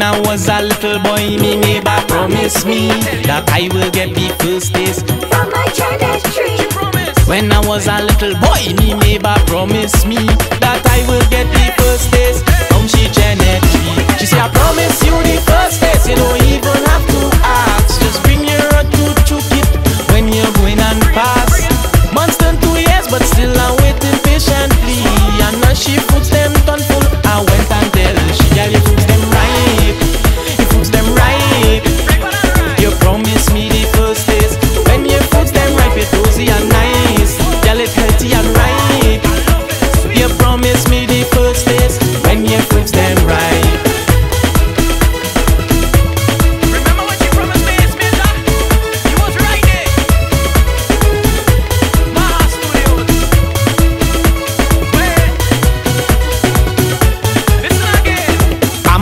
When I was a little boy, me neighbor promised me that I will get the first taste from my childhood tree. When I was a little boy, me neighbor promised me that I will get the first taste from she chennette tree. She said, I promise you the first taste.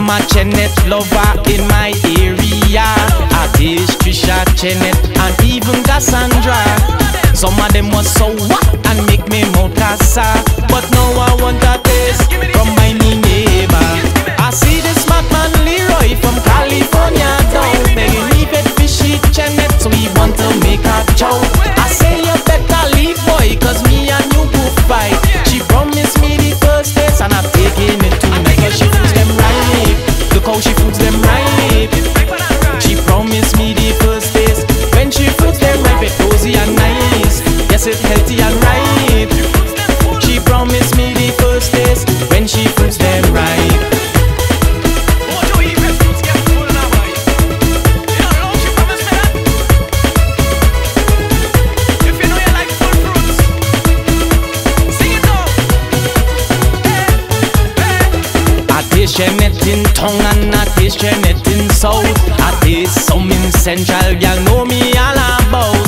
I'm Chennette lover in my area. Adish, Trisha, Chennette, and even Cassandra. Some of them was so what and make me more casa. But now I want that din tongue and a taste it in south. A taste some in central, you know me all about.